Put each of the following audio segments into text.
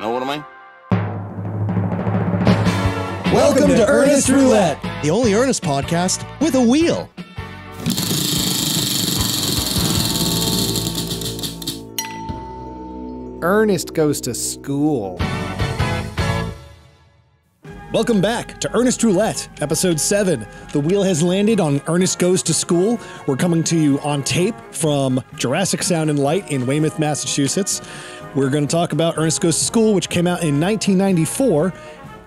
Know what I mean? Welcome to Ernest Roulette. The only Ernest podcast with a wheel. Ernest goes to school. Welcome back to Ernest Roulette, episode 7. The wheel has landed on Ernest Goes to School. We're coming to you on tape from Jurassic Sound and Light in Weymouth, Massachusetts. We're going to talk about Ernest Goes to School, which came out in 1994.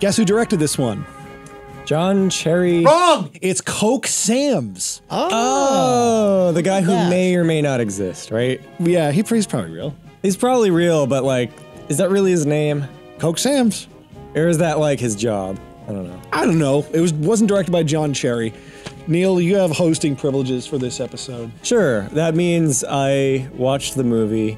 Guess who directed this one? John Cherry. Wrong! It's Coke Sams. Oh, the guy who that. may or may not exist, right? Yeah, he, he's probably real. He's probably real, but like, is that really his name? Coke Sams. Or is that like his job? I don't know. I don't know. It was wasn't directed by John Cherry. Neil, you have hosting privileges for this episode. Sure, that means I watched the movie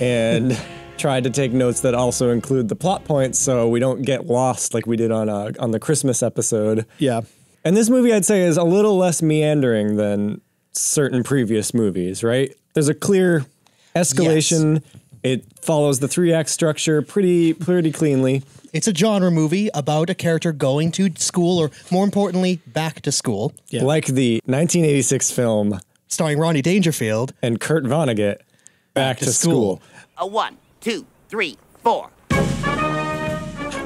and tried to take notes that also include the plot points so we don't get lost like we did on uh, on the Christmas episode. Yeah. And this movie, I'd say, is a little less meandering than certain previous movies, right? There's a clear escalation. It follows the three act structure pretty pretty cleanly. It's a genre movie about a character going to school, or more importantly, back to school, Yeah. Like the 1986 film starring Rodney Dangerfield. and Kurt Vonnegut, Back, to, school. A one, two, three, four.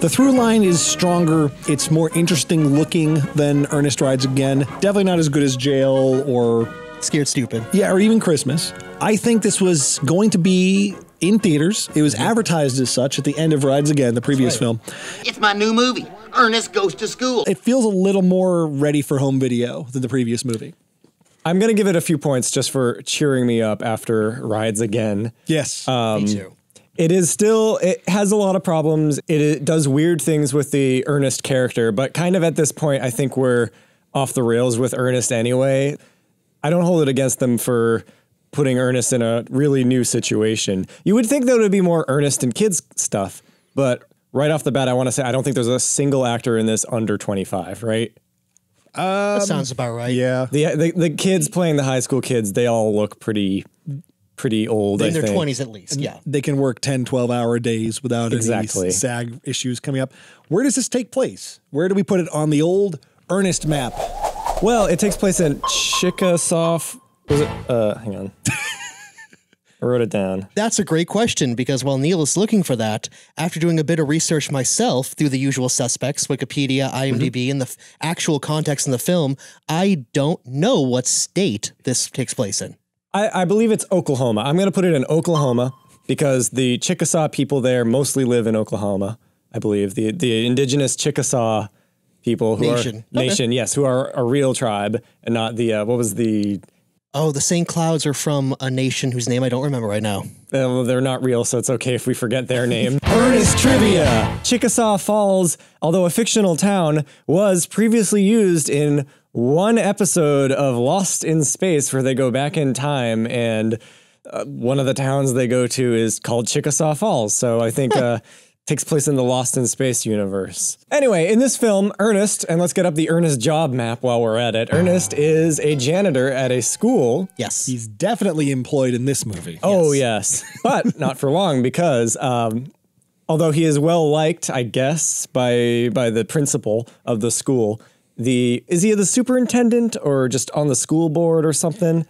The through line is stronger. It's more interesting looking than Ernest Rides Again. Definitely not as good as Jail or Scared Stupid. yeah, or even Christmas. I think this was going to be in theaters. It was mm-hmm. advertised as such at the end of Rides Again, the previous film. It's my new movie. Ernest goes to school. It feels a little more ready for home video than the previous movie. I'm going to give it a few points just for cheering me up after Rides Again. Yes. Me um, too. It is still, it has a lot of problems. It, it does weird things with the Ernest character, but kind of at this point, I think we're off the rails with Ernest anyway. I don't hold it against them for putting Ernest in a really new situation. You would think that it would be more Ernest and kids stuff, but right off the bat, I want to say I don't think there's a single actor in this under 25, right? that um, sounds about right. yeah. The, the the kids playing the high school kids, they all look pretty pretty old. I In their think. 20s at least, yeah. They can work 10, 12 hour days without Exactly. any SAG issues coming up. Where does this take place? Where do we put it on the old Ernest map? Well, it takes place in Chickasaw. Was it? Uh, hang on. I wrote it down. That's a great question because while Neil is looking for that, after doing a bit of research myself through the usual suspects, Wikipedia, IMDb, and the f- actual context in the film, I don't know what state this takes place in. I, I believe it's Oklahoma. I'm going to put it in Oklahoma because the Chickasaw people there mostly live in Oklahoma. I believe the the indigenous Chickasaw people who Nation. are nation, yes, who are a real tribe and not the uh, what was the Oh, the St. Clouds are from a nation whose name I don't remember right now. Uh, they're not real, so it's okay if we forget their name. Ernest Trivia! Chickasaw Falls, although a fictional town, was previously used in one episode of Lost in Space where they go back in time and uh, one of the towns they go to is called Chickasaw Falls. So I think uh, takes place in the Lost in Space universe. Anyway, in this film, Ernest, and let's get up the Ernest job map while we're at it. Ernest is a janitor at a school Yes. He's definitely employed in this movie. Oh yes, but not for long because um, although he is well liked, I guess by by the principal of the school. The is he the superintendent or just on the school board or something?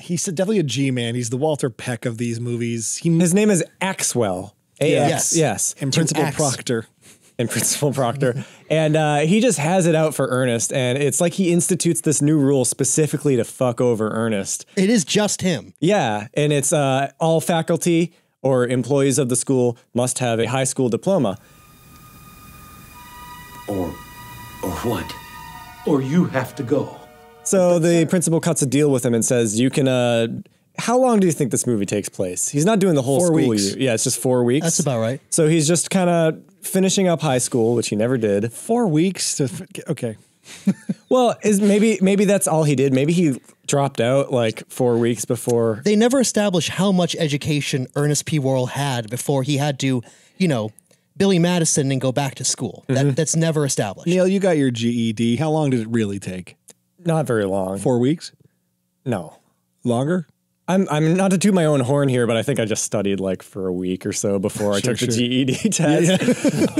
He's definitely a G man. He's the Walter Peck of these movies. He His name is Axwell. A X Yes. yes, and Principal Axe. Proctor. and Principal Proctor, and uh, he just has it out for Ernest, and it's like he institutes this new rule specifically to fuck over Ernest. It is just him. Yeah, and it's uh, all faculty or employees of the school must have a high school diploma. Or, or what? Or you have to go. So the principal cuts a deal with him and says, "You can." Uh, how long do you think this movie takes place? He's not doing the whole Four school weeks. year. Yeah, it's just four weeks. That's about right. So he's just kind of finishing up high school, which he never did. Four weeks to. f- Okay. Well, is maybe maybe that's all he did. Maybe he dropped out like four weeks before. They never establish how much education Ernest P. Worrell had before he had to, you know, Billy Madison and go back to school. That, that's never established. Neil, you got your GED. How long did it really take? Not very long. Four weeks? no, Longer? I'm I'm not to toot my own horn here, but I think I just studied like for a week or so before I took the GED test.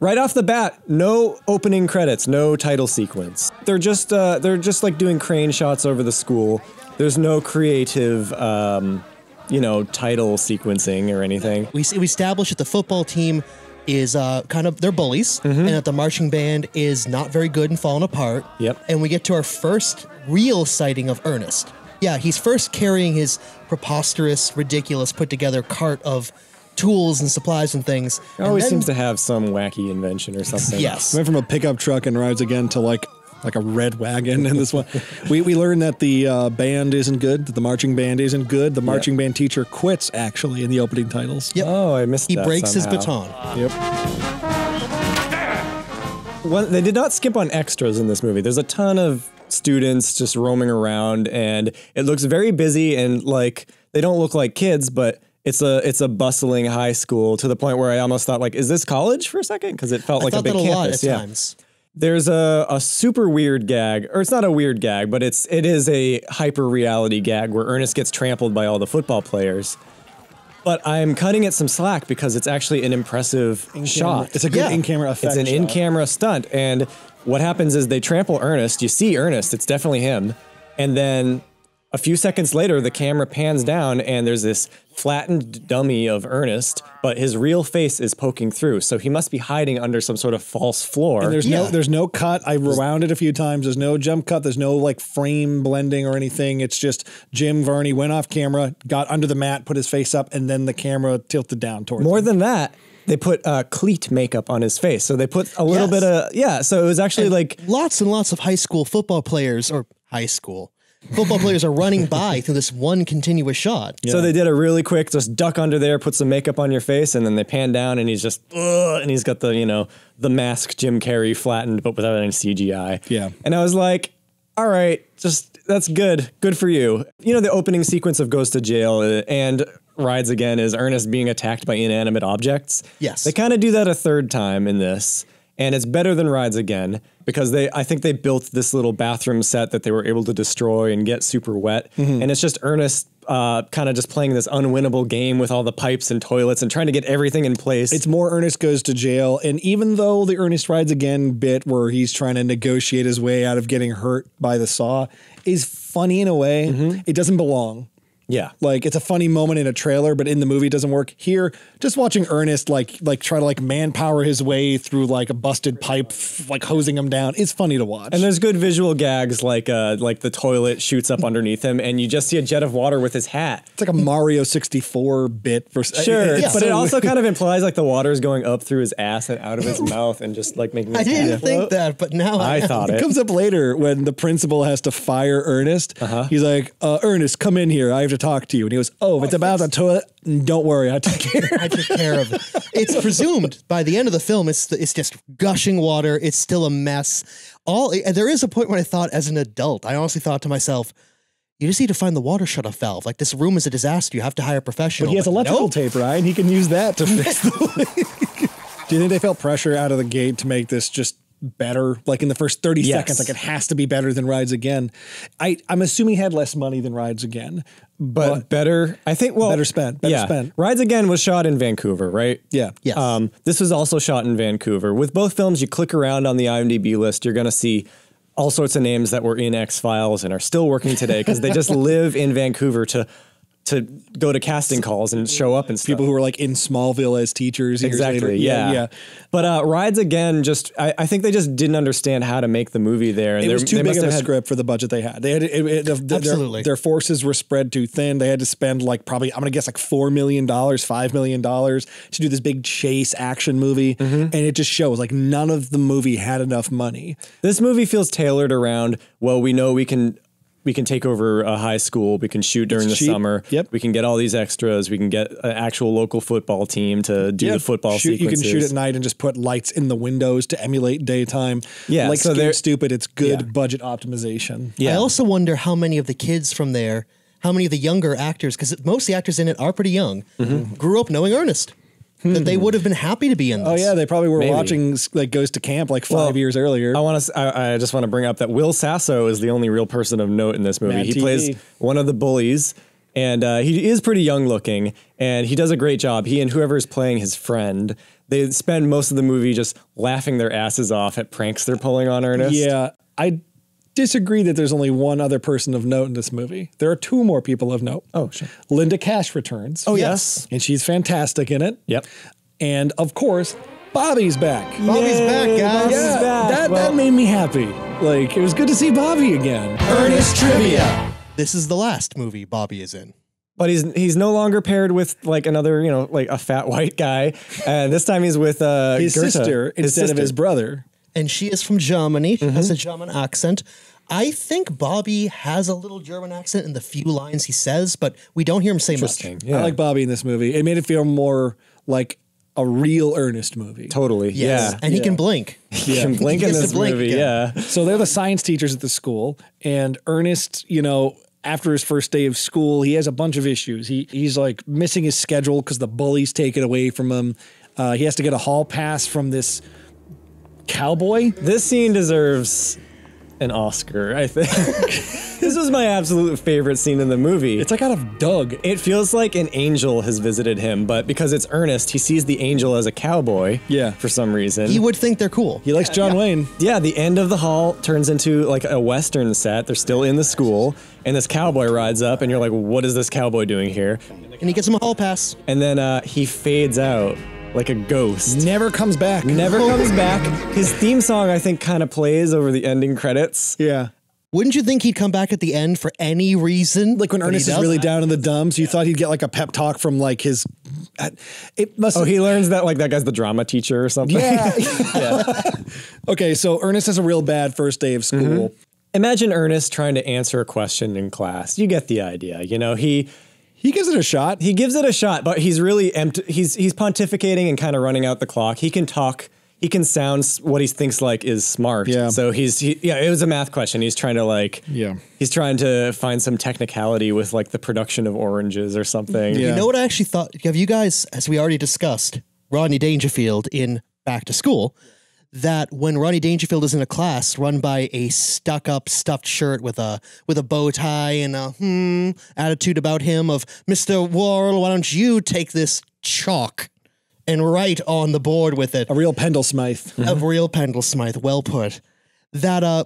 right off the bat, no opening credits, no title sequence. They're just uh, they're just like doing crane shots over the school. There's no creative, um, you know, title sequencing or anything. We, we establish that the football team is uh, kind of they're bullies, Mm-hmm. and that the marching band is not very good and falling apart. Yep. And we get to our first real sighting of Ernest. Yeah, he's first carrying his preposterous, ridiculous, put together cart of tools and supplies and things. It always seems to have some wacky invention or something. Yes. Went from a pickup truck and rides again to like like a red wagon in this one. we we learned that the uh, band isn't good, that the marching band isn't good. The marching band teacher quits actually in the opening titles. Yep. Oh, I missed He that breaks his baton. Yep. One, they did not skip on extras in this movie. There's a ton of students just roaming around, and it looks very busy and like they don't look like kids, but it's a it's a bustling high school to the point where I almost thought like, is this college for a second? Because it felt I like a big that a lot campus. at yeah. times. There's a, a super weird gag, or it's not a weird gag, but it's it is a hyper reality gag where Ernest gets trampled by all the football players. But I'm cutting it some slack because it's actually an impressive shot. It's a good Yeah. in-camera effect. It's an shot. in-camera stunt, and what happens is they trample Ernest. You see Ernest; it's definitely him. And then a few seconds later, the camera pans down, and there's this flattened dummy of Ernest, but his real face is poking through. So he must be hiding under some sort of false floor. And there's no there's no cut. I rewound it a few times. There's no jump cut. There's no like frame blending or anything. It's just Jim Varney went off camera, got under the mat, put his face up, and then the camera tilted down towards More him. than that, they put uh, cleat makeup on his face. So they put a little Yes. bit of yeah. So it was actually like lots and lots of high school football players or high school football players are running by through this one continuous shot. So they did a really quick, just duck under there, put some makeup on your face, and then they pan down, and he's just, Ugh, and he's got the, you know, the mask Jim Carrey flattened, but without any CGI. Yeah. And I was like, all right, just that's good, good for you. You know, the opening sequence of Goes to Jail uh, and Rides Again is Ernest being attacked by inanimate objects. Yes. They kind of do that a third time in this. And it's better than Rides Again because they I think they built this little bathroom set that they were able to destroy and get super wet. And it's just Ernest uh, kind of just playing this unwinnable game with all the pipes and toilets and trying to get everything in place. It's more Ernest goes to jail. And even though the Ernest Rides Again bit where he's trying to negotiate his way out of getting hurt by the saw is funny in a way, it doesn't belong. Yeah. Like it's a funny moment in a trailer, but in the movie it doesn't work. Here, just watching Ernest like like try to like manpower his way through like a busted pipe, like hosing him down, is funny to watch. And there's good visual gags like uh, like the toilet shoots up underneath him and you just see a jet of water with his hat. it's like a Mario 64 bit. For, Sure, it's but so- it also kind of implies like the water is going up through his ass and out of his mouth and just like making. I didn't hat think float. that, but now I, I thought It it. comes up later when the principal has to fire Ernest. He's like, uh, Ernest, come in here. I have to talk to you. And he goes, Oh, if it's oh, about the toilet, mm, don't worry. I take care. I took care of it. It's presumed by the end of the film, it's it's just gushing water. It's still a mess. All eh, there is a point where I thought, as an adult, I honestly thought to myself, "You just need to find the water shut off valve. Like this room is a disaster. You have to hire a professional." But he has electrical nope. tape, right? And he can use that to fix the Do you think they felt pressure out of the gate to make this just better? Like in the first 30 Yes. seconds, like it has to be better than Rides Again. I, I'm assuming he had less money than Rides Again. But better. I think well, Better spent, better yeah, spent. Rides Again was shot in Vancouver, right? Yeah. Yes. Um, this was also shot in Vancouver. With both films, you click around on the IMDb list, you're gonna see all sorts of names that were in X Files and are still working today because they just live in Vancouver to to go to casting calls and show up and stuff. People who were like in Smallville as teachers. years Exactly. later. Yeah. Yeah. But uh, rides again. Just I, I think they just didn't understand how to make the movie there. And It was too they big of a had- script for the budget they had. They had it, it, the- the- Absolutely. Their, their forces were spread too thin. They had to spend like probably I'm gonna guess like four million dollars, five million dollars to do this big chase action movie, Mm-hmm. and it just shows like none of the movie had enough money. This movie feels tailored around. Well, we know we can. We can take over a high school. We can shoot during the cheap. summer. Yep. We can get all these extras. We can get an actual local football team to do the football shoot, You can shoot at night and just put lights in the windows to emulate daytime. Yeah, like so they're- stupid. It's good Yeah. budget optimization. Yeah. I also wonder how many of the kids from there, how many of the younger actors, because most of the actors in it are pretty young, Mm-hmm. grew up knowing Ernest. That they would have been happy to be in this. Oh yeah, they probably were Maybe. watching like Goes to Camp like five Well, years earlier. I want to. I, I just want to bring up that Will Sasso is the only real person of note in this movie. Mad he TV. plays one of the bullies, and uh, he is pretty young looking, and he does a great job. He and whoever is playing his friend, they spend most of the movie just laughing their asses off at pranks they're pulling on Ernest. Yeah, I disagree that there's only one other person of note in this movie. There are two more people of note. Oh, sure. Linda Cash returns. Oh yes. and she's fantastic in it. Yep. And of course, Bobby's back. Bobby's back, guys. Bobby's Yeah, back. that, Well- that made me happy. Like it was good to see Bobby again. Ernest Trivia. This is the last movie Bobby is in. But he's he's no longer paired with like another you know like a fat white guy, and this time he's with uh, His Goethe, sister instead of his brother. And she is from Germany, Mm-hmm. has a German accent. I think Bobby has a little German accent in the few lines he says, but we don't hear him say much. Interesting. Yeah. I like Bobby in this movie. It made it feel more like a real Ernest movie. totally. Yes. Yeah. And he Yeah. can blink. He can blink He in this blink, movie. yeah. Yeah. So they're the science teachers at the school, and Ernest, you know, after his first day of school, he has a bunch of issues. He he's like missing his schedule because the bullies take it away from him. Uh, he has to get a hall pass from this cowboy. This scene deserves an Oscar, I think. this was my absolute favorite scene in the movie. It's like out of Doug. it feels like an angel has visited him, but because it's Ernest, he sees the angel as a cowboy. Yeah. For some reason. He would think they're cool. He likes John Wayne. yeah, the end of the hall turns into like a western set. They're still in the school, and this cowboy rides up, and you're like, "What is this cowboy doing here?" And he gets him a hall pass. And then uh, he fades out like a ghost. Never comes back. Never comes back. His theme song, I think, kind of plays over the ending credits. Yeah. Wouldn't you think he'd come back at the end for any reason? Like when But Ernest is really down in the dumps, you thought he'd get like a pep talk from like his. uh, It must. Oh, he learns that like that guy's the drama teacher or something. Yeah. okay, so Ernest has a real bad first day of school. Imagine Ernest trying to answer a question in class. You get the idea. You know, he He gives it a shot. he gives it a shot, but he's really empty. He's he's pontificating and kind of running out the clock. He can talk. He can sound what he thinks like is smart. Yeah. So he's he, yeah. It was a math question. He's trying to like Yeah. He's trying to find some technicality with like the production of oranges or something. Yeah. You know what I actually thought? Have you guys, as we already discussed, Rodney Dangerfield in Back to School, that when Rodney Dangerfield is in a class run by a stuck-up stuffed shirt with a with a bow tie and a hmm attitude about him of Mister Worrell, why don't you take this chalk and write on the board with it A real Pendle Smythe. a real Pendle Smythe, well put. That uh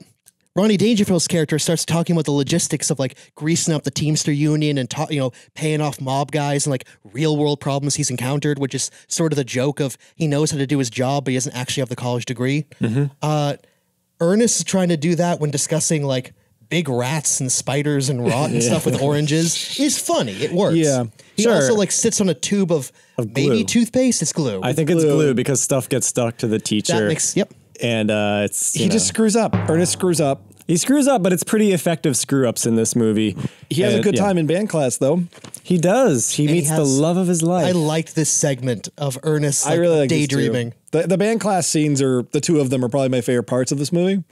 Rodney Dangerfield's character starts talking about the logistics of like greasing up the Teamster Union and ta- you know paying off mob guys and like real world problems he's encountered, which is sort of the joke of he knows how to do his job, but he doesn't actually have the college degree. Uh, Ernest is trying to do that when discussing like big rats and spiders and rot and stuff with oranges. Is funny. It works. Yeah. He Sure. also like sits on a tube of, maybe toothpaste. It's glue. I think it's Glue. glue because stuff gets stuck to the teacher. makes yep. And uh, it's He know, just screws up. Ernest screws up. he screws up, but it's pretty effective screw ups in this movie. He has a good yeah. time in band class, though. He does. He he meets the has- love of his life. I liked this segment of Ernest. I really like daydreaming. The, the band class scenes are the two of them are probably my favorite parts of this movie.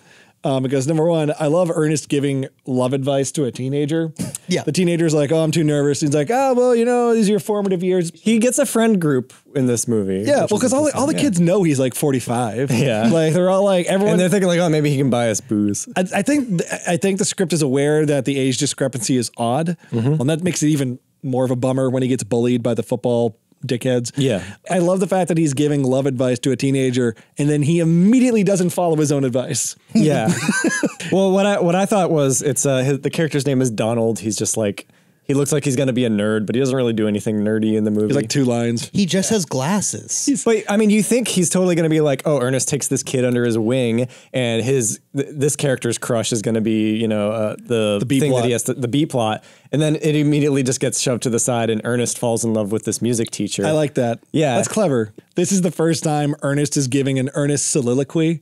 Um, because number one, I love Ernest giving love advice to a teenager. Yeah. the teenager's like, "Oh, I'm too nervous." He's like, "Oh, well, you know, these are your formative years." he gets a friend group in this movie. Yeah, well, because all the, all the interesting. kids know he's like 45. Yeah. like they're all like everyone. and they're thinking like, oh, maybe he can buy us booze. I, I think I think the script is aware that the age discrepancy is odd, Mm-hmm. and that makes it even more of a bummer when he gets bullied by the football dickheads. Yeah. I love the fact that he's giving love advice to a teenager, and then he immediately doesn't follow his own advice. Yeah. well, what I what I thought was it's uh his, the character's name is Donald. He's just like he looks like he's gonna be a nerd, but he doesn't really do anything nerdy in the movie. He's like two lines. He just has glasses. But I mean, you think he's totally going to be like, oh, Ernest takes this kid under his wing, and his th- this character's crush is going to be, you know, uh, the, B thing plot. that he has to, the B plot, and then it immediately just gets shoved to the side, and Ernest falls in love with this music teacher. I like that. Yeah. that's clever. This is the first time Ernest is giving an earnest soliloquy,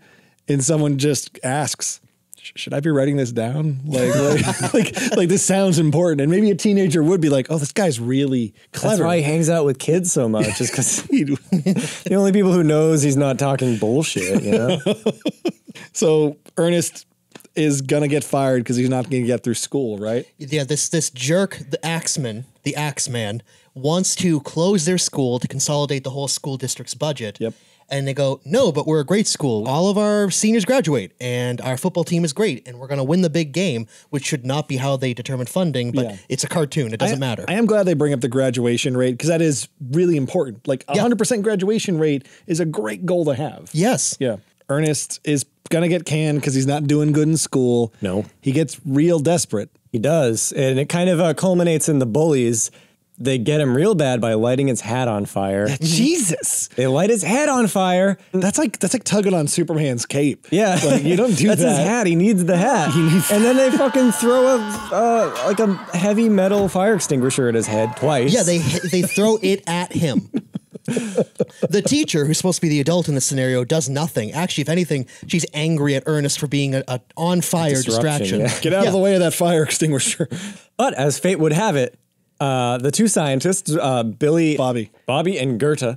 and someone just asks. "Sh- Should I be writing this down? Like, like, like, like, this sounds important, and maybe a teenager would be like, "Oh, this guy's really clever. That's clever." why he hangs out with kids so much, is because the only people who knows he's not talking bullshit. You know, So Ernest is gonna get fired because he's not gonna get through school, right? Yeah, this this jerk, the Axeman, the Axeman, wants to close their school to consolidate the whole school district's budget. Yep. And they go, no, but we're a great school. All of our seniors graduate, and our football team is great, and we're going to win the big game, which should not be how they determine funding. But Yeah. it's a cartoon; it doesn't I, matter. I am glad they bring up the graduation rate because that is really important. Like a 100% graduation rate is a great goal to have. yes. Yeah. Ernest is going to get canned because he's not doing good in school. No. He gets real desperate. He does, and it kind of uh, culminates in the bullies. They get him real bad by lighting his hat on fire. Jesus. They light his head on fire. That's like that's like tugging on Superman's cape. Yeah, Like, you don't do That's that. his hat. He needs the hat. Needs and then they fucking throw a uh, like a heavy metal fire extinguisher at his head twice. Yeah, they they throw it at him. the teacher, who's supposed to be the adult in this scenario, does nothing. Actually, if anything, she's angry at Ernest for being a, a on fire distraction. yeah. Get out Yeah. of the way of that fire extinguisher. But as fate would have it, uh, the two scientists, uh, Billy, Bobby. Bobby, and Goethe,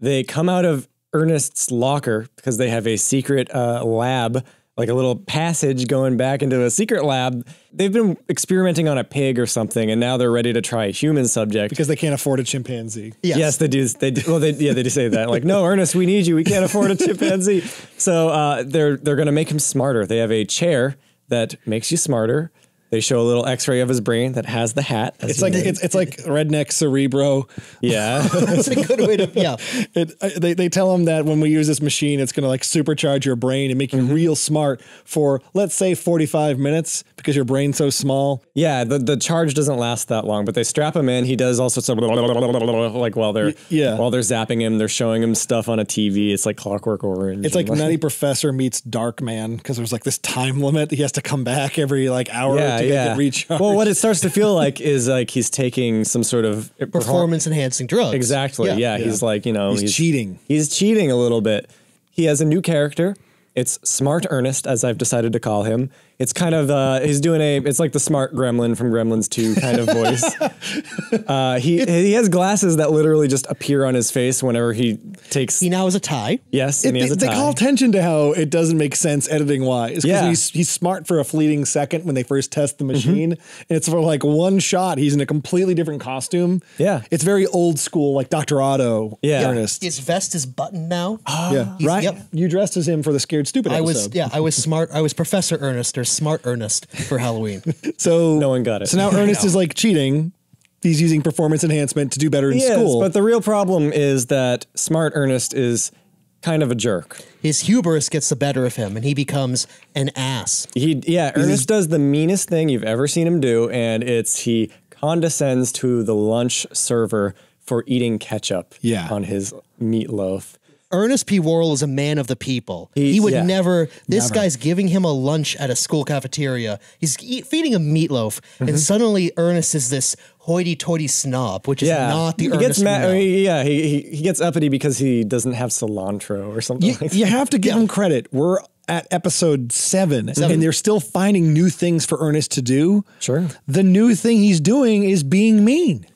they come out of Ernest's locker because they have a secret uh, lab, like a little passage going back into a secret lab. They've been experimenting on a pig or something, and now they're ready to try a human subject. because they can't afford a chimpanzee. Yes. Yes, they do. They do. Well, they yeah, they do say that. Like, no, Ernest, we need you. We can't afford a chimpanzee. So uh, they're they're gonna make him smarter. They have a chair that makes you smarter. They show a little X-ray of his brain that has the hat. It's like it's, it's like redneck cerebro. yeah. That's a good way to yeah. It, they, they tell him that when we use this machine, it's going to like supercharge your brain and make you mm-hmm. real smart for let's say 45 minutes because your brain's so small. Yeah, the, the charge doesn't last that long, but they strap him in. He does all sorts of like while they're yeah. while they're zapping him, they're showing him stuff on a TV. It's like Clockwork Orange. It's like Nutty Professor meets Darkman because there's like this time limit. He has to come back every like hour yeah, to yeah. get recharged. Well, what it starts to feel like is like he's taking some sort of Performance enhancing drugs. Exactly. Yeah, he's like you know He's cheating. He's cheating a little bit. He has a new character. It's Smart Ernest, as I've decided to call him. It's kind of uh, he's doing a. It's like the Smart Gremlin from Gremlins Two kind of voice. uh, he he has glasses that literally just appear on his face whenever he takes. He now has a tie. yes, It- and he has they, a they tie. call attention to how it doesn't make sense editing wise. Yeah. he's he's smart for a fleeting second when they first test the machine, and it's for like one shot. He's in a completely different costume. Yeah. it's very old school, like Doctor Otto. Yeah. Ernest. His vest is buttoned now. yeah, right. yep. You dressed as him for the Scared Stupid I episode. was yeah, I was smart. I was Professor Ernest or Smart Ernest for Halloween. So No one got it. So now Ernest is like cheating. He's using performance enhancement to do better in He is, school. but the real problem is that Smart Ernest is kind of a jerk. His hubris gets the better of him, and he becomes an ass. He yeah, Ernest does the meanest thing you've ever seen him do, and it's he condescends to the lunch server for eating ketchup Yeah. on his meatloaf. Ernest P. Worrell is a man of the people. He- He, would yeah. never. This guy's giving him a lunch at a school cafeteria. He's eat, feeding him meatloaf, and mm-hmm. suddenly Ernest is this hoity-toity snob, which is Yeah, not the he Ernest gets know. Yeah, he, he he gets uppity because he doesn't have cilantro or something. you, like you have to give him credit. We're at episode seven, and they're still finding new things for Ernest to do. Sure. The new thing he's doing is being mean.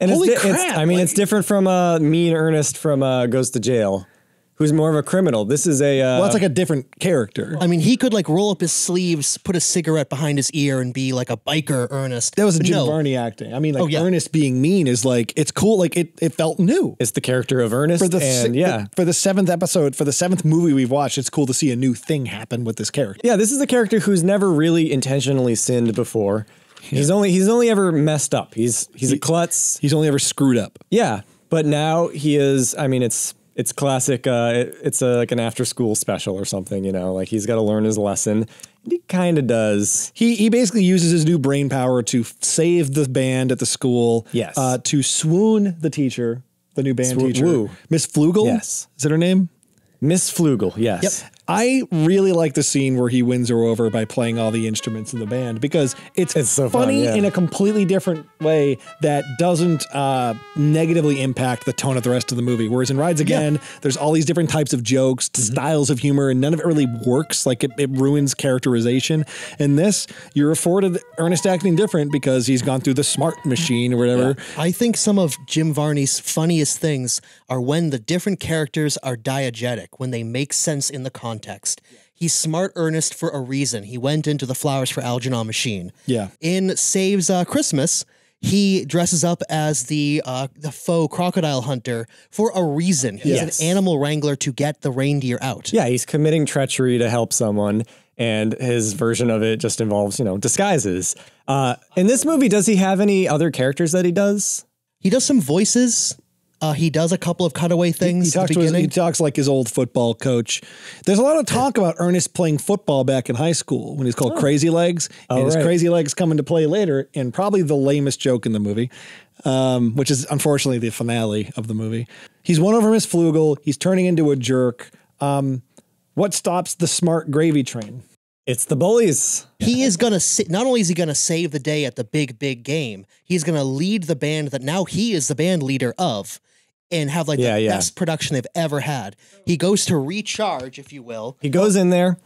And Holy it's, di- it's- crap, I mean, like- it's different from uh, Mean Ernest from uh, Goes to Jail, who's more of a criminal. This is a uh, Well, that's like a different character. I mean, he could like roll up his sleeves, put a cigarette behind his ear, and be like a biker Ernest. That was a Jim no, Varney acting. I mean, like Oh, yeah. Ernest being mean is like it's cool. Like it, it felt new. it's the character of Ernest, for the si- and yeah, for the seventh episode, for the seventh movie we've watched, it's cool to see a new thing happen with this character. Yeah, this is a character who's never really intentionally sinned before. He's only he's only ever messed up. He's he's a klutz. He's only ever screwed up. Yeah, but now he is. I mean, it's it's classic. Uh, it- it's a, like an after school special or something. You know, like he's got to learn his lesson. He kind of does. He he basically uses his new brain power to save the band at the school. Yes. Uh, to swoon the teacher, the new band Swo- teacher. Miss Flugel. Yes. Is that her name? Miss Flugel. Yes. Yep. I really like the scene where he wins her over by playing all the instruments in the band because it's, It's so fun, funny yeah. in a completely different way that doesn't uh, negatively impact the tone of the rest of the movie. Whereas in Rides Again, there's all these different types of jokes, Mm-hmm. styles of humor, and none of it really works. Like it, it ruins characterization. In this, you're afforded Ernest acting different because he's gone through the smart machine or whatever. I think some of Jim Varney's funniest things are when the different characters are diegetic, when they make sense in the context. He's smart Ernest for a reason. He went into the Flowers for Algernon machine. Yeah. In Saves uh, Christmas, he dresses up as the uh, the faux crocodile hunter for a reason. He's Yes. an animal wrangler to get the reindeer out. Yeah, he's committing treachery to help someone, and his version of it just involves, you know, disguises. Uh, in this movie, does he have any other characters that he does? He does some voices. Uh, he does a couple of cutaway things. He at talks to his, he talks like his old football coach. There's a lot of talk about Ernest playing football back in high school when he's called Crazy Legs, and his. Crazy Legs come into play later, and probably the lamest joke in the movie, um, which is unfortunately the finale of the movie. He's won over Miss Flugel. He's turning into a jerk. Um, what stops the smart gravy train? It's the bullies. he is gonna sa- not only is he gonna save the day at the big big game, he's gonna lead the band that now he is the band leader of, and have like Yeah, the yeah. best production they've ever had. He goes to recharge, if you will. He goes in there,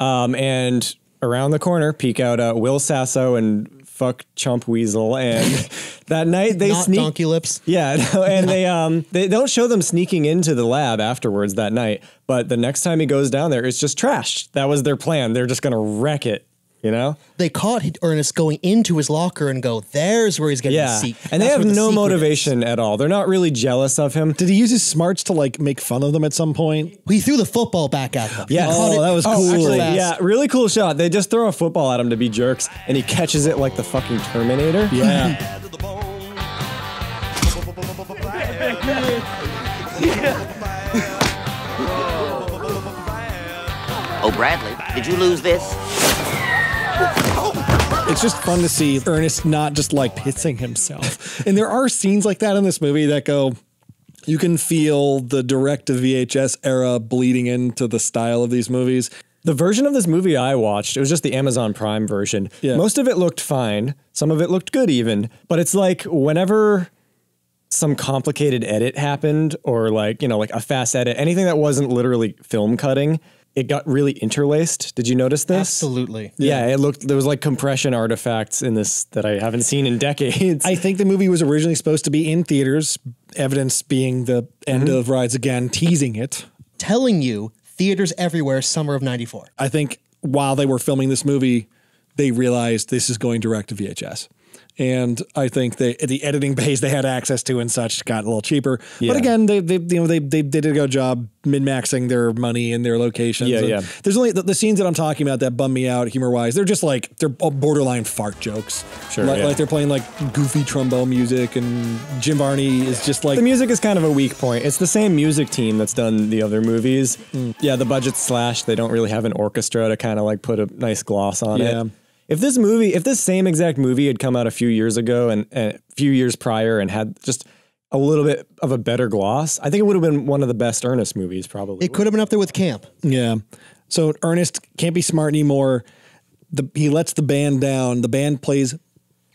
um, and around the corner, peek out uh, Will Sasso and fuck Chump Weasel, and that night they not sneak. donkey lips. Yeah, no, and they um they don't show them sneaking into the lab afterwards that night, but the next time he goes down there, it's just trashed. That was their plan. They're just gonna wreck it, you know? They caught Ernest going into his locker and go, "There's where he's getting Yeah, the seat." and they have the no secret is." motivation at all. They're not really jealous of him. Did he use his smarts to like make fun of them at some point? He threw the football back at them. Yeah, Oh, that was cool. actually, Actually, yeah, really cool shot. They just throw a football at him to be jerks, and he catches it like the fucking Terminator. Yeah. Oh, Bradley, did you lose this? It's just fun to see Ernest not just like pissing himself. And there are scenes like that in this movie that go, you can feel the direct to VHS era bleeding into the style of these movies. The version of this movie I watched, it was just the Amazon Prime version. Yeah. Most of it looked fine. Some of it looked good even. But it's like whenever some complicated edit happened or like, you know, like a fast edit, anything that wasn't literally film cutting, it got really interlaced. Did you notice this? Absolutely. Yeah, it looked there was like compression artifacts in this that I haven't seen in decades. I think the movie was originally supposed to be in theaters, evidence being the end mm-hmm. of Rides Again teasing it. Telling you, theaters everywhere, summer of '94. I think while they were filming this movie, they realized this is going direct to VHS. And I think they, the editing bays they had access to and such got a little cheaper. Yeah. But again, they, they you know they, they did a good job min maxing their money and their locations. Yeah, And yeah. There's only the, the scenes that I'm talking about that bum me out humor wise. They're just like they're all borderline fart jokes. Sure, like, yeah. like they're playing like goofy trombone music, and Jim Varney is just like the music is kind of a weak point. It's the same music team that's done the other movies. Mm. Yeah, the budget's slashed. They don't really have an orchestra to kind of like put a nice gloss on Yeah. it. If this movie, if this same exact movie had come out a few years ago and, and a few years prior and had just a little bit of a better gloss, I think it would have been one of the best Ernest movies, probably. It could have been up there with Camp. Yeah. So Ernest can't be smart anymore. The, he lets the band down. The band plays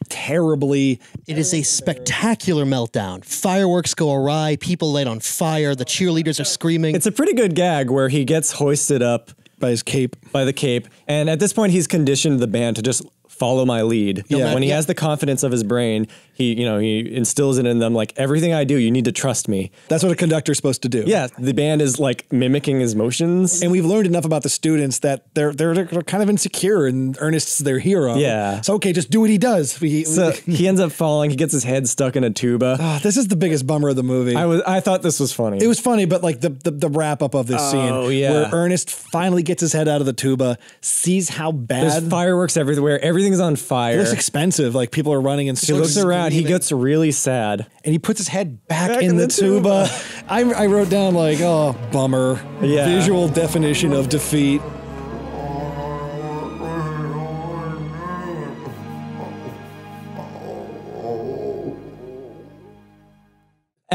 terribly. It is a spectacular meltdown. Fireworks go awry. People light on fire. The cheerleaders are screaming. It's a pretty good gag where he gets hoisted up by his cape. by the cape, and at this point, he's conditioned the band to just follow my lead. Yeah. When he Yeah. has the confidence of his brain, he you know he instills it in them like everything I do, you need to trust me. That's what a conductor's supposed to do. Yeah, the band is like mimicking his motions. And we've learned enough about the students that they're they're, they're kind of insecure, and Ernest's their hero. Yeah. So okay, just do what he does. We, So he ends up falling. He gets his head stuck in a tuba. Ah, this is the biggest bummer of the movie. I was I thought this was funny. it was funny, but like the the, the wrap up of this scene, Oh, yeah. where Ernest finally gets his head out of the tuba, sees how bad There's fireworks everywhere. Everything's on It fire. looks expensive. Like people are running and he looks around. He gets really sad. and he puts his head back, Back in, in the, the tuba. I, I wrote down like, oh, bummer. Yeah. Visual definition of defeat.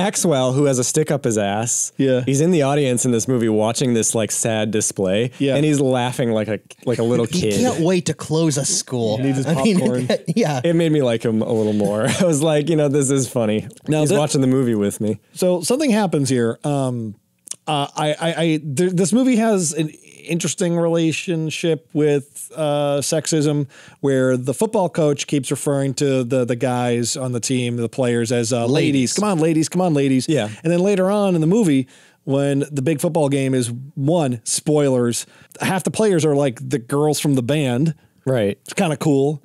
Axwell, who has a stick up his ass, Yeah. he's in the audience in this movie watching this like sad display, Yeah. and he's laughing like a like a little kid. he kid. can't wait to close a school. Needs his I mean, popcorn. yeah. It made me like him a little more. I was like, you know, this is funny. Now he's that- watching the movie with me. So something happens here. Um, uh, I, I, I th- this movie has an interesting relationship with uh, sexism, where the football coach keeps referring to the the guys on the team, the players, as uh, ladies. Ladies. Come on, ladies. Come on, ladies. Yeah. And then later on in the movie. When the big football game is won, spoilers, half the players are like the girls from the band. Right. It's kind of cool.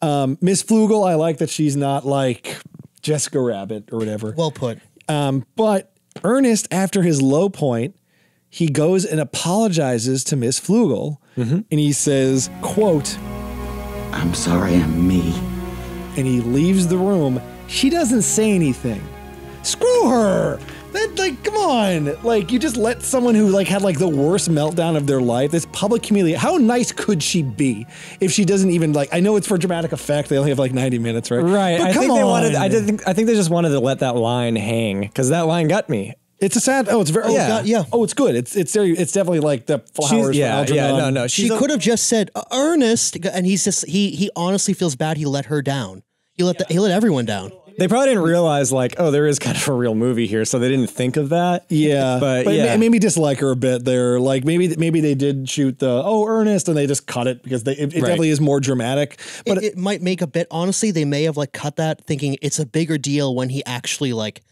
Um, Miss Flugel, I like that she's not like Jessica Rabbit or whatever. Well put. Um, but Ernest, after his low point, he goes and apologizes to Miss Flugel, mm-hmm. and he says, "quote." I'm sorry I'm me. and he leaves the room. She doesn't say anything. Screw her. That like, come on. Like, you just let someone who like had like the worst meltdown of their life, this public humiliation. How nice could she be if she doesn't even like? I know it's for dramatic effect. They only have like ninety minutes, right? Right. But I come think on. they wanted. I did think. I think they just wanted to let that line hang because that line got me. It's a sad. Oh, it's very. Oh, Yeah. God, yeah. Oh, it's good. It's it's very. It's definitely like the flowers. She's, yeah. Yeah. No. No. She could have just said "Uh, Ernest, and he's just he he honestly feels bad. He let her down. He let the, he let everyone down. They probably didn't realize like, oh, there is kind of a real movie here, so they didn't think of that. Yeah, But, it yeah. it made me dislike her a bit there. Like maybe maybe they did shoot the oh Ernest and they just cut it because they, it, it definitely is more dramatic. But But it, it might make a bit. Honestly, they may have like cut that, thinking it's a bigger deal when he actually like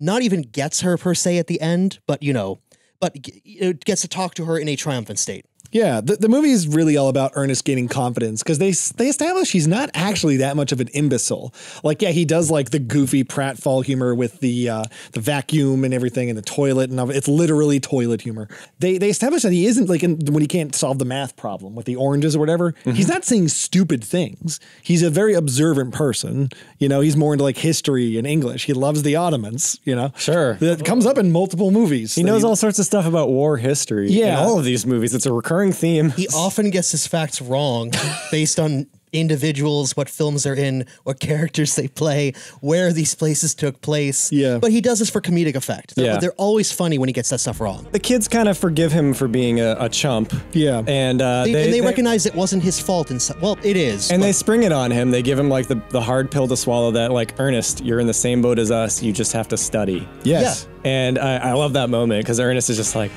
not even gets her per se at the end, but you know, but it gets to talk to her in a triumphant state. Yeah, the, the movie is really all about Ernest gaining confidence because they they establish he's not actually that much of an imbecile. Like, yeah, he does like the goofy pratfall humor with the uh, the vacuum and everything and the toilet and all, it's literally toilet humor. They they establish that he isn't like in, when he can't solve the math problem with the oranges or whatever. He's not saying stupid things. He's a very observant person. You know, he's more into like history and English. He loves the Ottomans. You know, Sure. that comes up in multiple movies. He knows all sorts of stuff about war history. in Yeah. all of these movies. It's a recurring theme. He often gets his facts wrong based on individuals, what films they're in, what characters they play, where these places took place. Yeah. But he does this for comedic effect. They're, Yeah. they're always funny when he gets that stuff wrong. the kids kind of forgive him for being a, a chump. Yeah. and uh, They, and they, recognize it wasn't his fault. And well, it is. and but- they spring it on him. They give him like the, the hard pill to swallow. That like Ernest, you're in the same boat as us. You just have to study. yes. And I, I love that moment because Ernest is just like,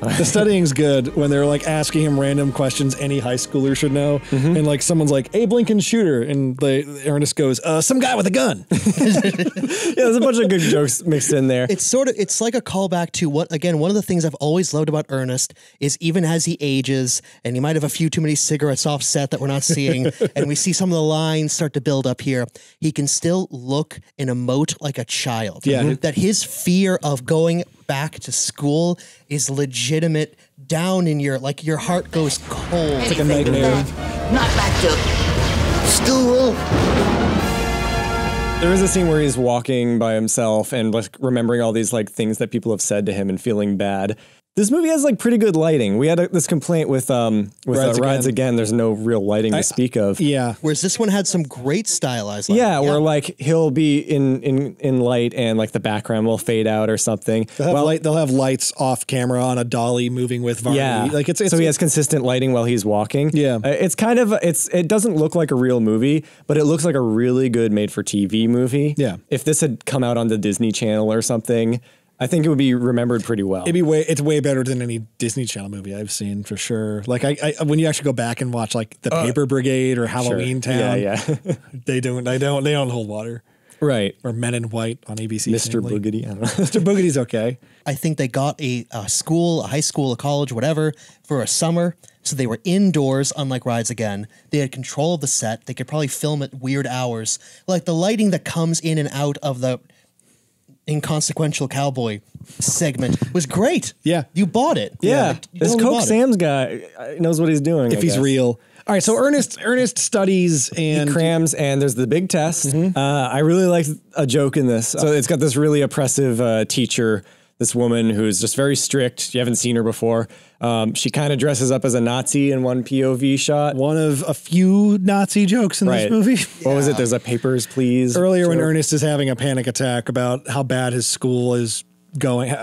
The studying's good when they're like asking him random questions any high schooler should know, Mm-hmm. and like someone's like Abe Lincoln shooter, and they Ernest goes, uh, "Some guy with a gun." yeah, there's a bunch of good jokes mixed in there. it's sort of it's like a callback to what again one of the things I've always loved about Ernest is even as he ages and he might have a few too many cigarettes off set that we're not seeing and we see some of the lines start to build up here he can still look and emote like a child Yeah. Mhm. that his fear of going back to school is legitimate down in your like your heart goes cold like a nightmare. Not back to school. There is a scene where he's walking by himself and like remembering all these like things that people have said to him and feeling bad. This movie has like pretty good lighting. We had a, this complaint with um with Rides uh, Rides Again. Again. There's no real lighting to speak of. Yeah, whereas this one had some great stylized lighting. Yeah, where like he'll be in in in light and like the background will fade out or something. they'll have, light, they'll have lights off camera on a dolly moving with Varney. Yeah, like it's, it's so he has consistent lighting while he's walking. Yeah. Uh, it's kind of it's it doesn't look like a real movie, but it looks like a really good made for TV movie. Yeah. if this had come out on the Disney Channel or something, I think it would be remembered pretty well. It'd be way. It's way better than any Disney Channel movie I've seen for sure. Like I, I when you actually go back and watch like the Paper Brigade or Uh, Sure. Halloween Town, Yeah, yeah. they don't, they don't, they don't hold water. right. Or Men in White on ABC. Mr. family. Boogedy. I don't know. Mr. Boogedy's okay. I think they got a, a school, a high school, a college, whatever, for a summer. So they were indoors, unlike Rides Again. They had control of the set. They could probably film at weird hours. Like the lighting that comes in and out of the inconsequential cowboy segment was great. Yeah. You bought it. Yeah, Like, this totally Coke. Sams guy uh, knows what he's doing. If I he's guess. real. All right. So Ernest, Ernest studies and he crams and there's the big test. Mm-hmm. Uh, I really like a joke in this. So it's got this really oppressive uh, teacher, this woman who's just very strict. You haven't seen her before. Um, she kind of dresses up as a Nazi in one POV shot. one of a few Nazi jokes in Right. this movie. What was it? There's a papers, please. Earlier, when. Ernest is having a panic attack about how bad his school is going.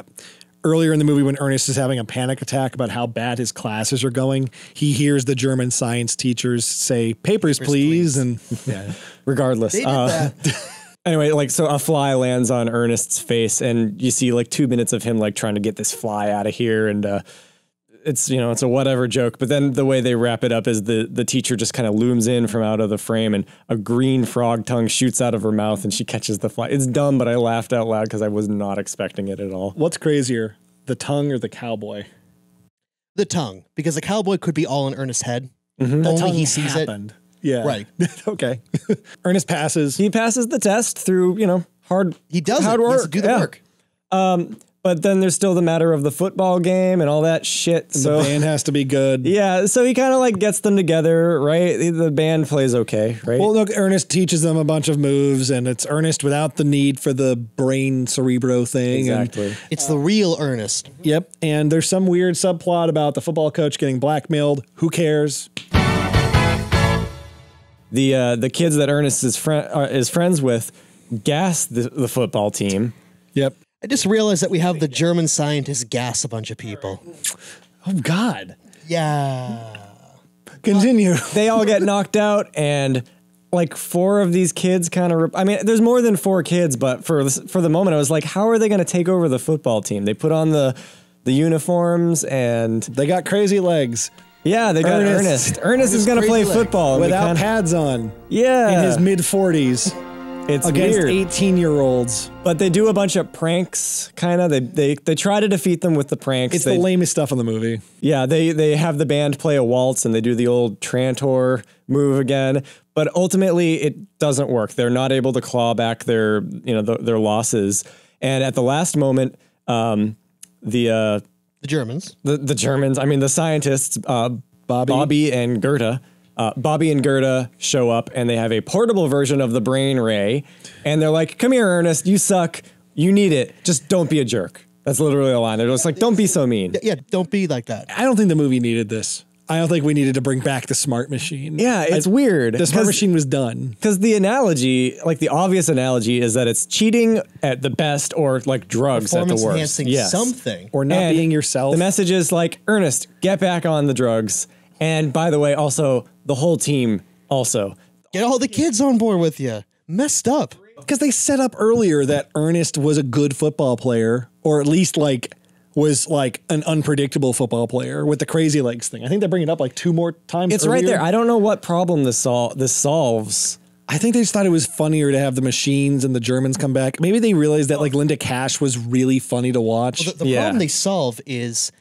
Earlier in the movie, when Ernest is having a panic attack about how bad his classes are going, he hears the German science teachers say, Papers, please. And yeah. regardless. They did uh, that. Anyway, like so a fly lands on Ernest's face and you see like 2 minutes of him like trying to get this fly out of here and uh it's you know it's a whatever joke but then the way they wrap it up is the the teacher just kind of looms in from out of the frame and a green frog tongue shoots out of her mouth and she catches the fly it's dumb but i laughed out loud because i was not expecting it at all What's crazier, the tongue or the cowboy? the tongue, because the cowboy could be all in Ernest's head. The Only tongue he sees it. Yeah. Right. okay. Ernest passes. He passes the test through, you know, hard. He does hard it. Work. do the yeah. work. Um, but then there's still the matter of the football game and all that shit. So the band has to be good. yeah, so he kind of like gets them together, right? The- The band plays okay, right? Well, look, Ernest teaches them a bunch of moves, and it's Ernest without the need for the brain cerebro thing. exactly. It's the real Ernest. Mm-hmm. yep. And there's some weird subplot about the football coach getting blackmailed. Who cares? The uh, the kids that Ernest is friend uh, is friends with gas the, the football team. Yep. I just realized that we have the German scientist gas a bunch of people. Oh God. Yeah. Continue. They all get knocked out, and like four of these kids kind of. I mean, there's more than four kids, but for this- for the moment, I was like, how are they going to take over the football team? They put on the the uniforms, and They got crazy legs yeah, they got Ernest. Ernest. Ernest, is going to play football without kinda- pads on Yeah, in his mid 40s it's against weird. 18 year olds. But they do a bunch of pranks, kind of. They, they they try to defeat them with the pranks. It's they, the lamest stuff in the movie. Yeah, they they have the band play a waltz and they do the old Trantor move again, but ultimately it doesn't work. They're not able to claw back their you know the, their losses. And at the last moment, um, the uh, The Germans. the the Germans, I mean the scientists, uh, Bobby. Bobby and Gerda. Uh, Bobby and Gerda show up and they have a portable version of the brain ray, and they're like, "Come here, Ernest, you suck. You need it. Just don't be a jerk." That's literally a line. They're just like, "Don't be so mean." Yeah, don't be like that. I don't think the movie needed this. I don't think we needed to bring back the smart machine. Yeah, it's I- weird. The smart machine was done. Because the analogy, like the obvious analogy, is that it's cheating at the best or like drugs at the worst. enhancing Yes. something. Or not And being yourself. The message is like, Ernest, get back on the drugs. And by the way, also the whole team also. Get all the kids on board with you. Messed up. because they set up earlier that Ernest was a good football player, or at least like was like an unpredictable football player with the crazy legs thing. I think they bring it up like two more times. It's right there. I don't know what problem this sol- this solves. I think they just thought it was funnier to have the machines and the Germans come back. Maybe they realized that like Linda Cash was really funny to watch. The, the Yeah. problem they solve is,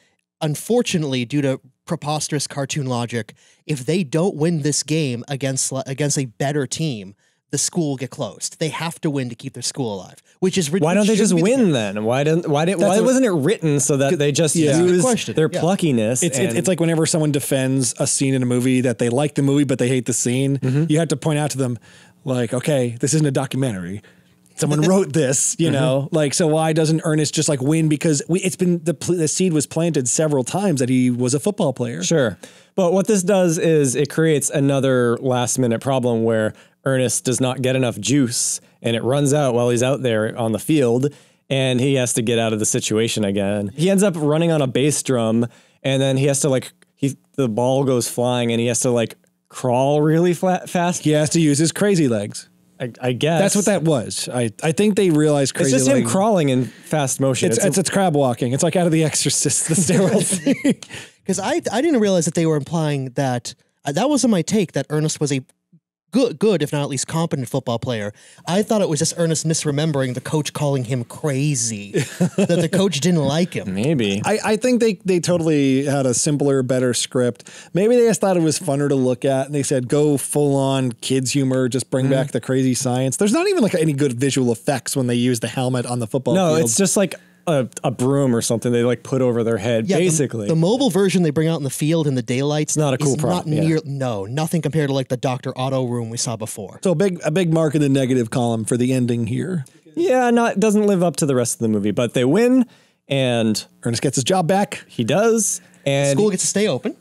unfortunately, due to preposterous cartoon logic, if they don't win this game against against a better team, the school will get closed. They have to win to keep their school alive, which is Why don't they just win then? Why didn't why didn't why a- wasn't it written so that they just Yeah. That's a good use question. their Yeah. pluckiness? It's, it's and- it's like whenever someone defends a scene in a movie that they like the movie but they hate the scene, Mm-hmm. you have to point out to them, like, okay, this isn't a documentary. Someone wrote this, you know, Mm-hmm. like so. Why doesn't Ernest just like win? Because we, it's been the the seed was planted several times that he was a football player. Sure. But what this does is it creates another last minute problem where Ernest does not get enough juice and it runs out while he's out there on the field and he has to get out of the situation again. He ends up running on a bass drum and then he has to like he the ball goes flying and he has to like crawl really flat, fast. He has to use his crazy legs. I, I guess That's what that was. I, I think they realized crazy. It's crazy. just him legs- crawling in fast motion. It's, it's, it's crab walking. It's like out of The Exorcist, the stairwell thing. Because I I didn't realize that they were implying that uh, that wasn't my take that Ernest was a good good if not at least competent football player. I thought it was just Ernest misremembering the coach calling him crazy, that the coach didn't like him. maybe. I, I think they, they totally had a simpler, better script. Maybe they just thought it was funner to look at and they said, go full on kids humor, just bring Mm-hmm. back the crazy science. There's not even like any good visual effects when they use the helmet on the football no, field. it's just like a, a broom or something they like put over their head, Yeah, basically. the, mobile version they bring out in the field in the daylight. It's not a cool Not yeah. near, no, nothing compared to like the Doctor Otto room we saw before. so a big, a big mark in the negative column for the ending here. Yeah, not doesn't live up to the rest of the movie, but they win, and Ernest gets his job back. he does, and School gets to stay open.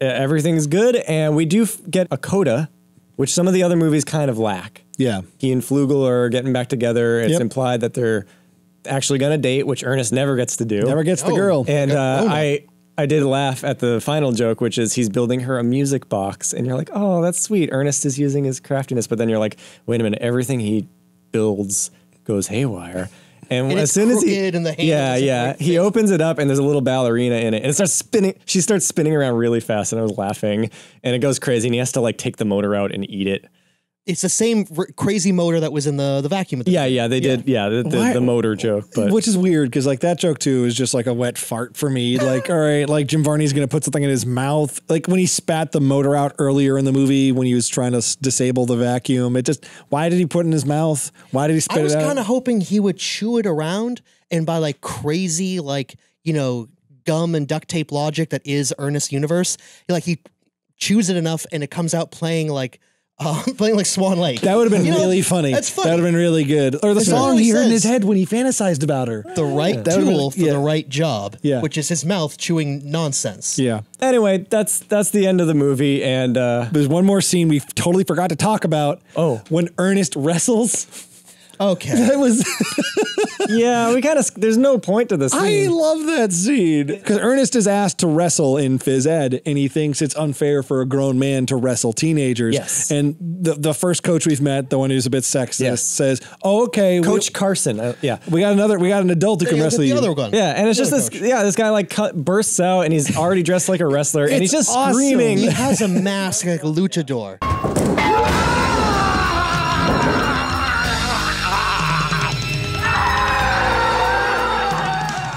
everything's good, and we do f- get a coda, which some of the other movies kind of lack. Yeah. He and Flugel are getting back together. It's Yep. implied that they're actually going to date, which Ernest never gets to do. Never gets the girl. And uh, Oh, no. I I did laugh at the final joke, which is he's building her a music box, and you're like, oh, that's sweet. Ernest is using his craftiness, but then you're like, wait a minute, everything he builds goes haywire. And, And as soon as he, crooked the handle yeah, yeah, he fit. opens it up and there's a little ballerina in it, and it starts spinning. She starts spinning around really fast, and I was laughing, and it goes crazy, and he has to like take the motor out and eat it. It's the same r- crazy motor that was in the the vacuum. At the Yeah, yeah, they did. Yeah, the, the, the motor joke, but Which is weird because like that joke too is just like a wet fart for me. Like, all right, like Jim Varney's gonna put something in his mouth. Like when he spat the motor out earlier in the movie when he was trying to s- disable the vacuum. It just why did he put it in his mouth? Why did he spit I was it out? kind of hoping he would chew it around, and by like crazy, like you know, gum and duct tape logic that is Ernest Universe, like he chews it enough, and it comes out playing like uh, playing like Swan Lake. that would have been You know, really funny. That's funny. That would have been really good. Or the song he he heard in his head when he fantasized about her. the right been- tool for yeah. the right job, Yeah. which is his mouth chewing nonsense. Yeah. anyway, that's that's the end of the movie, and uh, There's one more scene we totally forgot to talk about. Oh. when Ernest wrestles. Okay. That was yeah, we kind of there's no point to this. I love that scene because Ernest is asked to wrestle in phys ed, and he thinks it's unfair for a grown man to wrestle teenagers. Yes. and the the first coach we've met, the one who's a bit sexist, Yes. says, "Oh, okay, we- Coach Carson. Uh, yeah. we, got another, we got an adult who can Yeah, wrestle the you." other one. Yeah, and it's The just this. coach. Yeah, this guy like cut, bursts out, and he's already dressed like a wrestler, and he's just awesome. screaming. He has a mask like a luchador.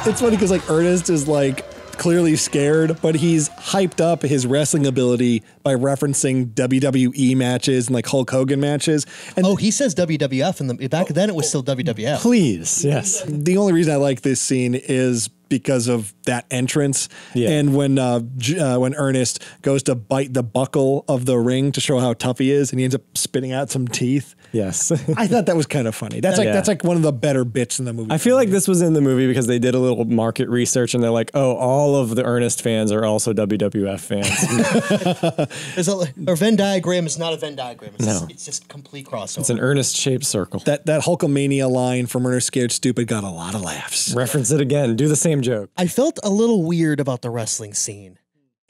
It's funny because like Ernest is like clearly scared, but he's hyped up his wrestling ability by referencing WWE matches and like Hulk Hogan matches. And Oh, he says WWF, and the, back then it was still WWF. Please, yes. the only reason I like this scene is because of that entrance. Yeah. And when uh, uh, when Ernest goes to bite the buckle of the ring to show how tough he is, and he ends up spitting out some teeth. Yes. I thought that was kind of funny. That's like Yeah. that's like one of the better bits in the movie. I feel like this was in the movie because they did a little market research and they're like, oh, all of the Ernest fans are also WWF fans. There's a, or Venn diagram is not a Venn diagram. It's, No. just, it's just complete crossover. it's an Ernest shaped circle. that that Hulkamania line from Ernest Scared Stupid got a lot of laughs. Reference it again. Do the same joke. I felt a little weird about the wrestling scene,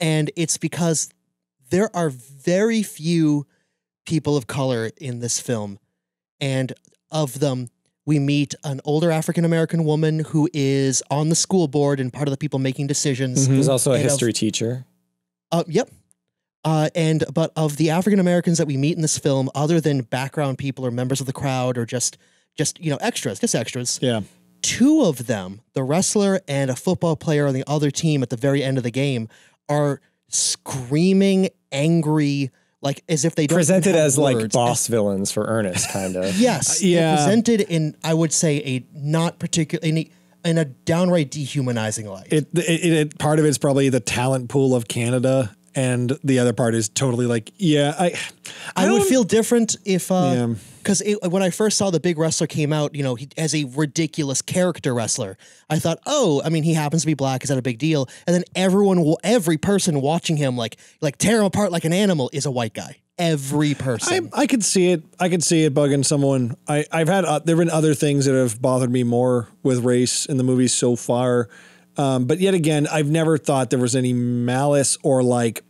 and it's because there are very few people of color in this film, and of them, we meet an older African American woman who is on the school board and part of the people making decisions. There's also a And of- history teacher. Uh, yep. Uh, and but of the African Americans that we meet in this film, other than background people or members of the crowd or just just you know extras, just extras, Yeah. two of them, the wrestler and a football player on the other team at the very end of the game, are screaming, angry, like as if they don't Presented have as like words. boss villains for Ernest, kind of. Yes, uh, Yeah. yeah. Presented in, I would say, a not particular in a, in a downright dehumanizing light. It, it, it part of it's probably the talent pool of Canada, and the other part is totally like, yeah, I, I, would feel different if, Yeah. because when I first saw the big wrestler came out, you know, he, as a ridiculous character wrestler, I thought, oh, I mean, he happens to be black, is that a big deal? And then everyone, will, every person watching him, like, like tear him apart like an animal, is a white guy. Every person. I, I could see it. I could see it bugging someone. I, I've had uh, there've been other things that have bothered me more with race in the movies so far, um, but yet again, I've never thought there was any malice or like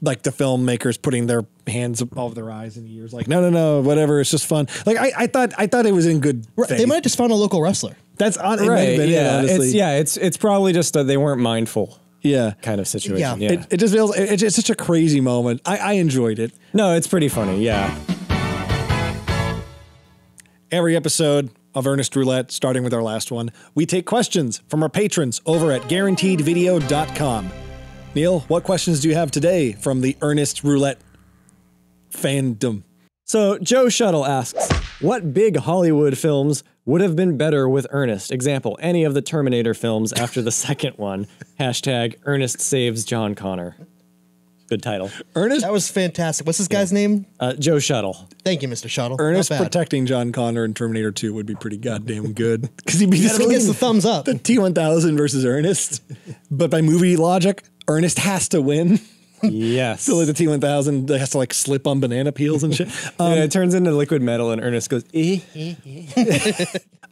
like the filmmakers putting their hands above their eyes and ears, like no, no, no, whatever. It's just fun. Like I, I thought, I thought it was in good. Faith. they might have just found a local wrestler. That's on, it might have Right. been it, Yeah. honestly. it's yeah. It's it's probably just that they weren't mindful yeah. kind of situation. Yeah. Yeah. It, it just feels it, it's such a crazy moment. I, I enjoyed it. no, it's pretty funny. Yeah. every episode of Ernest Roulette, starting with our last one, we take questions from our patrons over at guaranteedvideo.com. Neil, what questions do you have today from the Ernest Roulette fandom? So Joe Shuttle asks, "What big Hollywood films would have been better with Ernest? Example: any of the Terminator films after the second one. Hashtag Ernest saves John Connor. Good title. Ernest That was fantastic. What's this guy's name? Uh, Joe Shuttle. Thank you, Mr. Shuttle. Ernest Not bad. protecting John Connor in Terminator 2 would be pretty goddamn good. Because he'd be just He gets the thumbs up. the T1000 versus Ernest. But by movie logic, Ernest has to win. Yes. So like the T1000 has to like slip on banana peels and shit. Um, Yeah, it turns into liquid metal, and Ernest goes, eh.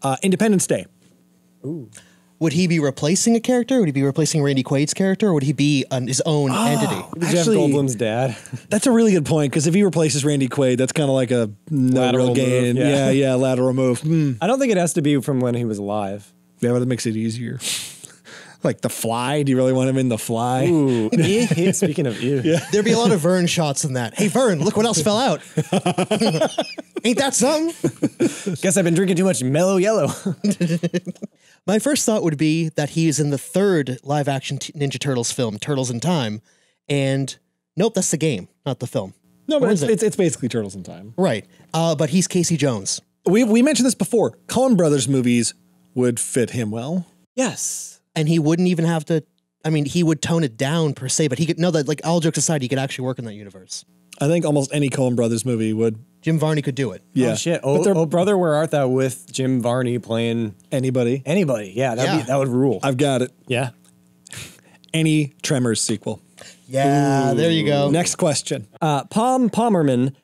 uh, Independence Day. Would he be replacing a character? Would he be replacing Randy Quaid's character? Or would he be an, his own entity? Jeff Goldblum's dad. That's a really good point because if he replaces Randy Quaid, that's kind of like a no Lateral gain. move, yeah. yeah. yeah, lateral move. Hmm. I don't think it has to be from when he was alive. Yeah, but it makes it easier. Like The Fly? Do you really want him in The Fly? Ooh, speaking of you, yeah. There'd be a lot of Vern shots in that. Hey, Vern, look what else fell out. Ain't that something? guess I've been drinking too much Mellow Yellow. My first thought would be that he's in the third live action t- Ninja Turtles film, Turtles in Time. And nope, that's the game, not the film. No, but Or it's, is it? it's, it's basically Turtles in Time. Right. Uh, but he's Casey Jones. We, we mentioned this before. Coen Brothers movies would fit him well. yes. And he wouldn't even have to, I mean, he would tone it down per se, but he could know that, like, all jokes aside, he could actually work in that universe. I think almost any Coen Brothers movie would. Jim Varney could do it. Yeah. Oh shit. But Oh, they're- oh brother, where art thou with Jim Varney playing anybody. anybody? Yeah, that'd Yeah. Be, that would rule. I've got it. yeah. Any Tremors sequel. Yeah, there you go. Next question. Uh, Palm Palmerman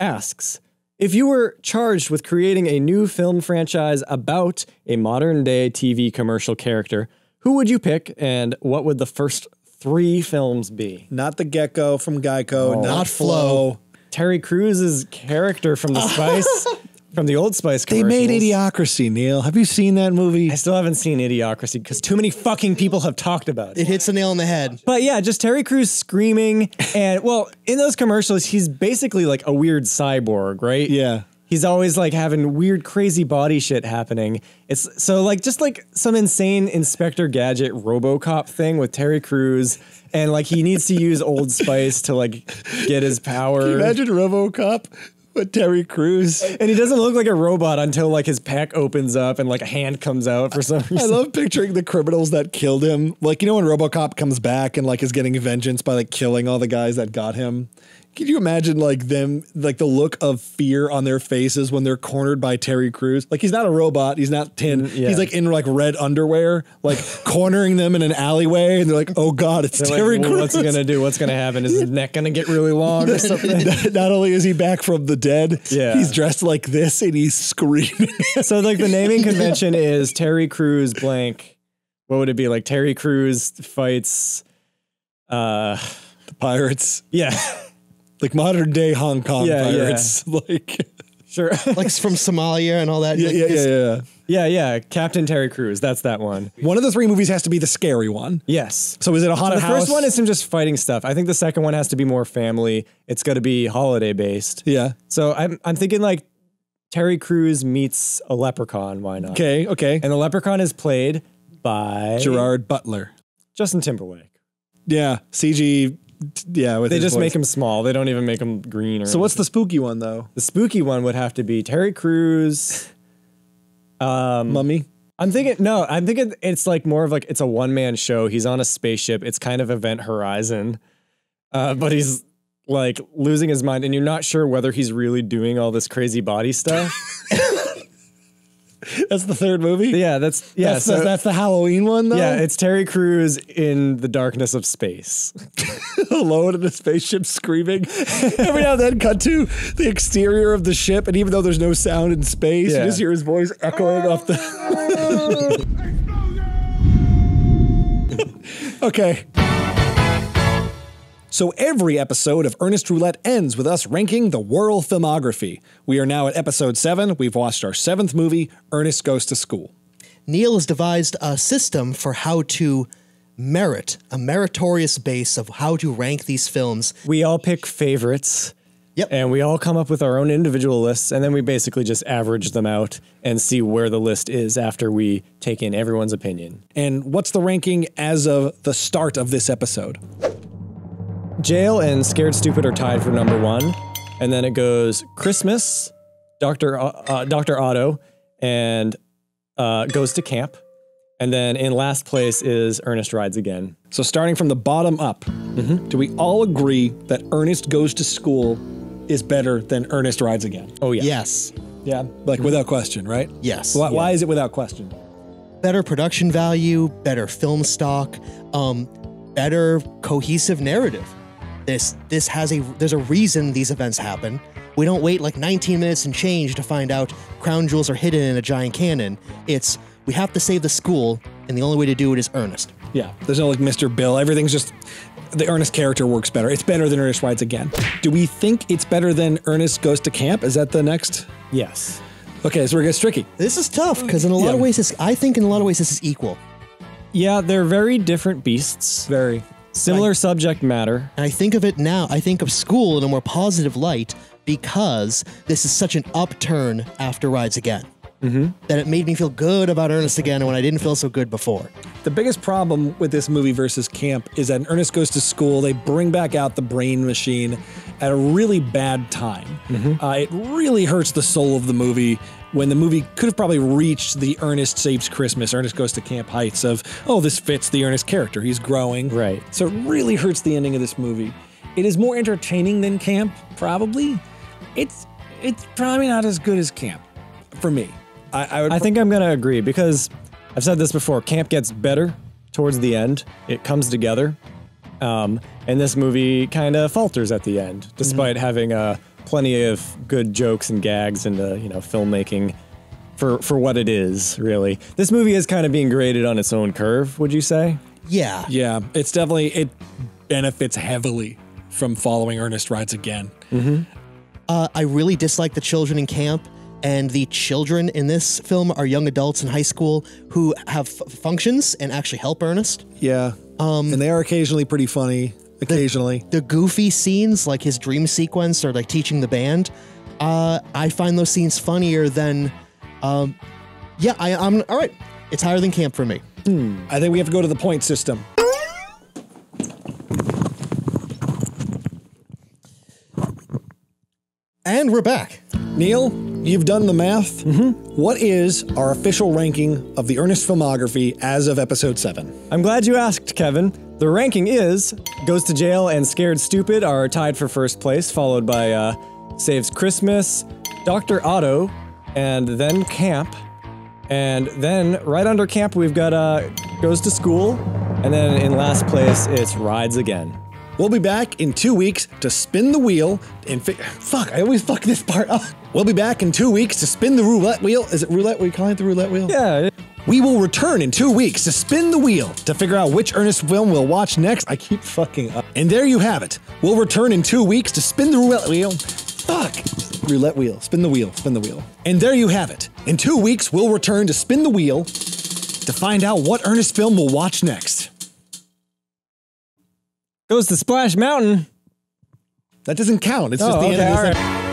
asks If you were charged with creating a new film franchise about a modern day TV commercial character, who would you pick and what would the first three films be? Not the gecko from Geico. Oh. not, Not Flo. Flo. Terry Crews' character from the Spice, from the Old Spice They made Idiocracy, Neil. Have you seen that movie? I still haven't seen Idiocracy because too many fucking people have talked about it. It hits the nail on the head. But yeah, just Terry Crews screaming. And well, in those commercials, he's basically like a weird cyborg, right? Yeah. He's always like having weird, crazy body shit happening. It's so like just like some insane Inspector Gadget Robocop thing with Terry Crews. And like he needs to use Old Spice to like get his power. Imagine RoboCop with Terry Crews. and he doesn't look like a robot until like his pack opens up and like a hand comes out for some reason. I love picturing the criminals that killed him. Like, you know, when Robocop comes back and like is getting vengeance by like killing all the guys that got him. Can you imagine like them, like the look of fear on their faces when they're cornered by Terry Crews? Like he's not a robot, he's not tin. Mm, yeah. He's like in like red underwear, like cornering them in an alleyway, and they're like, "Oh God, it's They're like, Terry "Well, Crews." what's he gonna do? What's gonna happen? Is his neck gonna get really long or something? not only is he back from the dead, Yeah. he's dressed like this and he's screaming. so like the naming convention is Terry Crews blank. What would it be like? Terry Crews fights. Uh, the pirates, yeah, like modern day Hong Kong Yeah, yeah. pirates, like sure. Like from Somalia and all that. yeah, yeah, yeah, yeah. yeah, yeah. Captain Terry Crews. That's that one. One of the three movies has to be the scary one. Yes. So is it a haunted house? the house? first one is him just fighting stuff. I think the second one has to be more family. It's got to be holiday based. yeah. So I'm I'm thinking like Terry Crews meets a leprechaun. Why not? Okay, okay. And the leprechaun is played by Gerard Butler. Justin Timberlake. Yeah, CG. Yeah, with They just voice. make him small. They don't even make him green or. So what's the spooky one though? The spooky one would have to be Terry Crews. Um, Mummy. I'm thinking no, I'm thinking it's like more of like it's a one man show. He's on a spaceship. It's kind of Event Horizon, uh, but he's like losing his mind, and you're not sure whether he's really doing all this crazy body stuff. That's the third movie. yeah, that's yeah. that's, so, the, that's the Halloween one though. yeah, it's Terry Crews in the darkness of space. alone in a spaceship screaming. Every now and then, cut to the exterior of the ship, and even though there's no sound in space, Yeah. you just hear his voice echoing off the. okay. So every episode of Ernest Roulette ends with us ranking the Worrell filmography. We are now at episode seven. We've watched our seventh movie, Ernest Goes to School. Neil has devised a system for how to merit, a meritorious base of how to rank these films. We all pick favorites. Yep. And we all come up with our own individual lists, and then we basically just average them out and see where the list is after we take in everyone's opinion. And what's the ranking as of the start of this episode? Jail and Scared Stupid are tied for number one, and then it goes Christmas, Doctor uh, uh, Doctor Otto, and uh, Goes to Camp, and then in last place is Ernest Rides Again. So, starting from the bottom up, do we all agree that Ernest Goes to School is better than Ernest Rides Again? Oh yeah, Yes. Yeah, like without question, right? Yes. Why, why is it without question? Better production value, better film stock, um, better cohesive narrative. This this has a there's a reason these events happen. We don't wait like 19 minutes and change to find out crown jewels are hidden in a giant cannon. It's we have to save the school, and the only way to do it is Ernest. Yeah, there's no like Mr. Bill. Everything's just the Ernest character works better. It's better than Ernest Rides Again. Do we think it's better than Ernest Goes to Camp? Is that the next? yes. Okay, so it gets tricky. This is tough because in a lot of ways, this, I think in a lot of ways this is equal. Yeah, they're very different beasts. Very. Similar subject matter. And I think of it now, I think of school in a more positive light because this is such an upturn after Rides Again. Mm-hmm. That it made me feel good about Ernest again when I didn't feel so good before. The biggest problem with this movie versus Camp is that Ernest Goes to School, they bring back out the brain machine at a really bad time. Uh, it really hurts the soul of the movie when the movie could have probably reached the Ernest Saves Christmas, Ernest Goes to Camp heights of, oh, this fits the Ernest character. He's growing. Right. So it really hurts the ending of this movie. It is more entertaining than Camp, probably. It's it's probably not as good as Camp for me. I, I would I think I'm going to agree because I've said this before. Camp gets better towards the end. It comes together. Um, and this movie kind of falters at the end, despite having uh, plenty of good jokes and gags and uh, you know filmmaking for for what it is. Really, this movie is kind of being graded on its own curve. Would you say? Yeah. Yeah, it's definitely it benefits heavily from following Ernest Rides Again. Uh, I really dislike the children in camp, and the children in this film are young adults in high school who have f- functions and actually help Ernest. Yeah, um, and they are occasionally pretty funny. Occasionally, The goofy scenes, like his dream sequence or like teaching the band, uh, I find those scenes funnier than. Um, yeah, I, I'm all right. It's higher than camp for me. I think we have to go to the point system. And we're back. Neil, you've done the math. Mm-hmm. What is our official ranking of the Ernest filmography as of episode seven? I'm glad you asked, Kevin. The ranking is Goes to Jail and Scared Stupid are tied for first place, followed by uh, Saves Christmas, Dr. Otto, and then Camp. And then right under Camp, we've got uh, Goes to School. And then in last place, it's Rides Again. We'll be back in two weeks to spin the wheel and fuck. I always fuck this part up. We'll be back in two weeks to spin the roulette wheel. Is it roulette? We calling it the roulette wheel. Yeah, We will return in two weeks to spin the wheel to figure out which Ernest film we'll watch next. I keep fucking up. And there you have it. We'll return in two weeks to spin the roulette wheel. Fuck. Roulette wheel. Spin the wheel. Spin the wheel. And there you have it. In two weeks, we'll return to spin the wheel to find out what Ernest film we'll watch next. Goes to Splash Mountain. That doesn't count. It's just Oh, the okay, end of the right.